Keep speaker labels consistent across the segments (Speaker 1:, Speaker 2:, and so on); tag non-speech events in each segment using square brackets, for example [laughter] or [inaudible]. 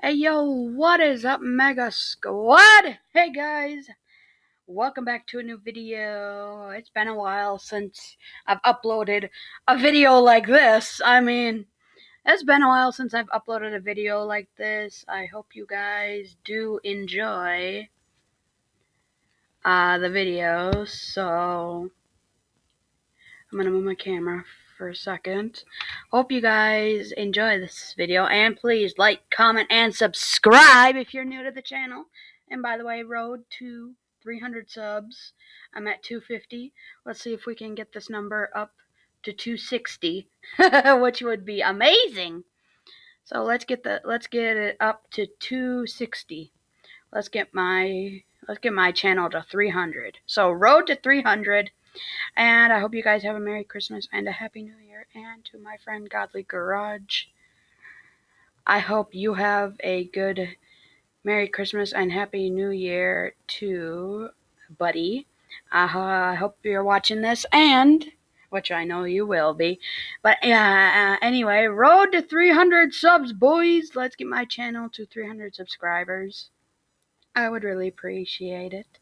Speaker 1: Hey yo, what is up, Mega Squad? Hey guys, welcome back to a new video. It's been a while since I've uploaded a video like this. I mean, it's been a while since I've uploaded a video like this. I hope you guys do enjoy uh, the video. So, I'm gonna move my camera for a second. Hope you guys enjoy this video and please like, comment, and subscribe if you're new to the channel. And by the way, road to 300 subs. I'm at 250. Let's see if we can get this number up to 260, [laughs] which would be amazing. So let's get the let's get it up to 260. Let's get my let's get my channel to 300. So road to 300 and I hope you guys have a Merry Christmas and a Happy New Year. And to my friend Godly Garage, I hope you have a good Merry Christmas and Happy New Year to buddy. I hope you're watching this and which I know you will be. But uh, anyway, road to 300 subs, boys. Let's get my channel to 300 subscribers. I would really appreciate it.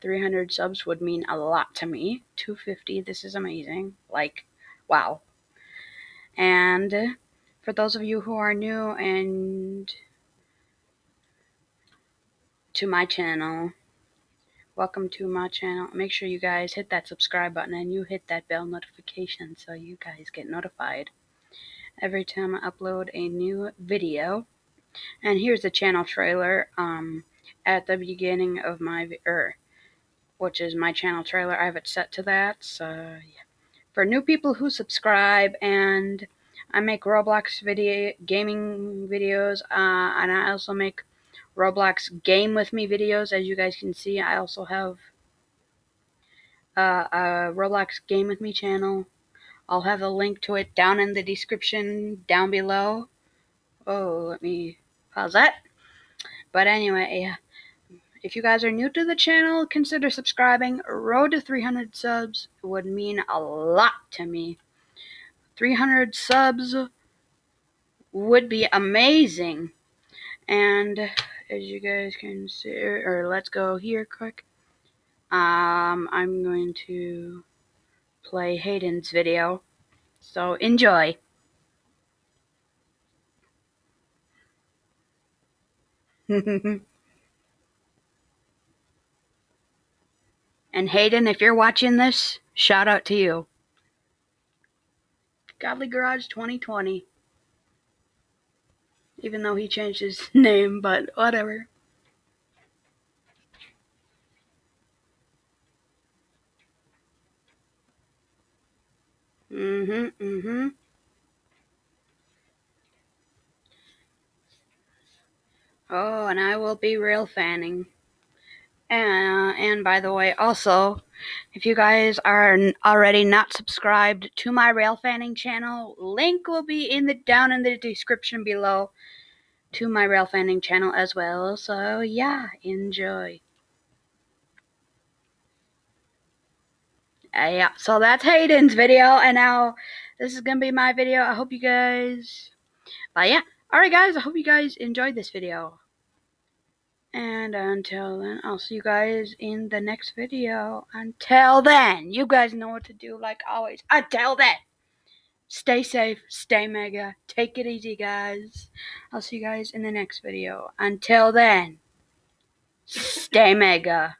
Speaker 1: 300 subs would mean a lot to me. 250, this is amazing. Like, wow. And for those of you who are new and to my channel, welcome to my channel. Make sure you guys hit that subscribe button and you hit that bell notification so you guys get notified every time I upload a new video. And here's the channel trailer. Um, at the beginning of my er, which is my channel trailer. I have it set to that. So yeah. for new people who subscribe and I make Roblox video gaming videos, uh, and I also make Roblox game with me videos. As you guys can see, I also have uh, a Roblox game with me channel. I'll have a link to it down in the description down below. Oh, let me pause that. But anyway, if you guys are new to the channel, consider subscribing. Road to 300 subs would mean a lot to me. 300 subs would be amazing. And as you guys can see, or let's go here quick. Um, I'm going to play Hayden's video. So enjoy. [laughs] And Hayden, if you're watching this, shout out to you. Godly Garage 2020. Even though he changed his [laughs] name, but whatever. Mm-hmm, mm-hmm. Oh, and I will be rail fanning. Uh, and by the way, also, if you guys are already not subscribed to my rail fanning channel, link will be in the down in the description below to my rail fanning channel as well. So yeah, enjoy. Uh, yeah, so that's Hayden's video, and now this is gonna be my video. I hope you guys, but yeah, all right, guys. I hope you guys enjoyed this video. And until then, I'll see you guys in the next video. Until then, you guys know what to do like always. Until then, stay safe, stay mega, take it easy, guys. I'll see you guys in the next video. Until then, stay mega.